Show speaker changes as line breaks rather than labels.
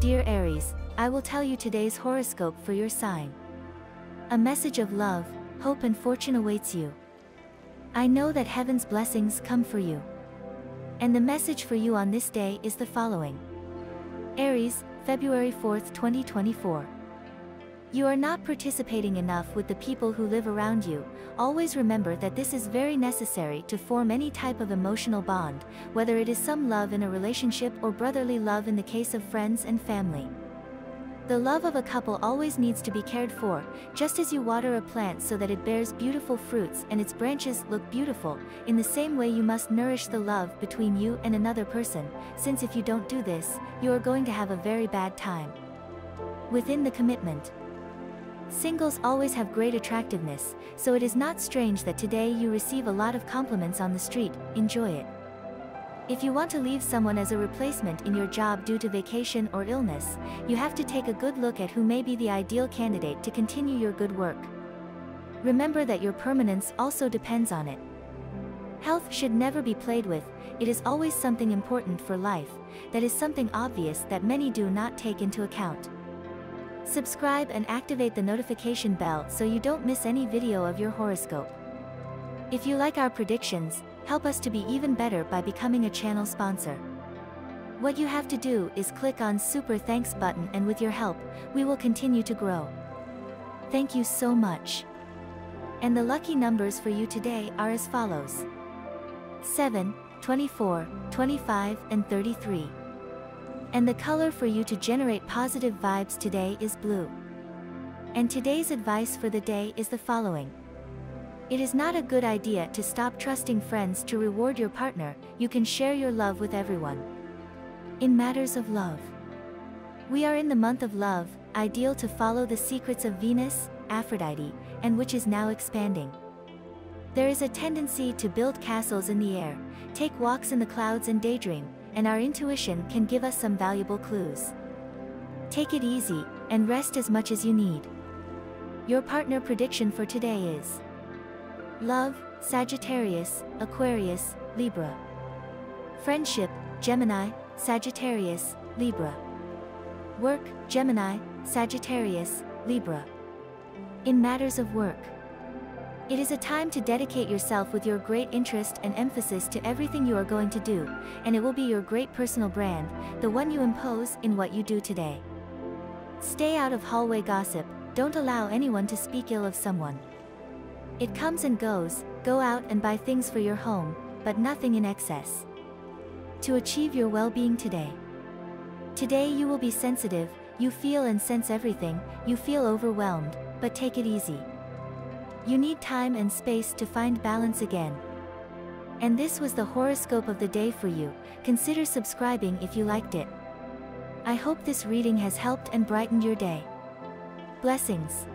dear Aries, I will tell you today's horoscope for your sign. A message of love, hope and fortune awaits you. I know that heaven's blessings come for you. And the message for you on this day is the following. Aries, February 4th, 2024. You are not participating enough with the people who live around you, always remember that this is very necessary to form any type of emotional bond, whether it is some love in a relationship or brotherly love in the case of friends and family. The love of a couple always needs to be cared for, just as you water a plant so that it bears beautiful fruits and its branches look beautiful, in the same way you must nourish the love between you and another person, since if you don't do this, you are going to have a very bad time. Within the commitment, Singles always have great attractiveness, so it is not strange that today you receive a lot of compliments on the street, enjoy it. If you want to leave someone as a replacement in your job due to vacation or illness, you have to take a good look at who may be the ideal candidate to continue your good work. Remember that your permanence also depends on it. Health should never be played with, it is always something important for life, that is something obvious that many do not take into account. Subscribe and activate the notification bell so you don't miss any video of your horoscope. If you like our predictions, help us to be even better by becoming a channel sponsor. What you have to do is click on super thanks button and with your help, we will continue to grow. Thank you so much. And the lucky numbers for you today are as follows. 7, 24, 25 and 33. And the color for you to generate positive vibes today is blue. And today's advice for the day is the following. It is not a good idea to stop trusting friends to reward your partner, you can share your love with everyone. In matters of love. We are in the month of love, ideal to follow the secrets of Venus, Aphrodite, and which is now expanding. There is a tendency to build castles in the air, take walks in the clouds and daydream, and our intuition can give us some valuable clues. Take it easy, and rest as much as you need. Your partner prediction for today is Love, Sagittarius, Aquarius, Libra. Friendship, Gemini, Sagittarius, Libra. Work, Gemini, Sagittarius, Libra. In matters of work, it is a time to dedicate yourself with your great interest and emphasis to everything you are going to do, and it will be your great personal brand, the one you impose in what you do today. Stay out of hallway gossip, don't allow anyone to speak ill of someone. It comes and goes, go out and buy things for your home, but nothing in excess. To achieve your well-being today. Today you will be sensitive, you feel and sense everything, you feel overwhelmed, but take it easy. You need time and space to find balance again. And this was the horoscope of the day for you, consider subscribing if you liked it. I hope this reading has helped and brightened your day. Blessings.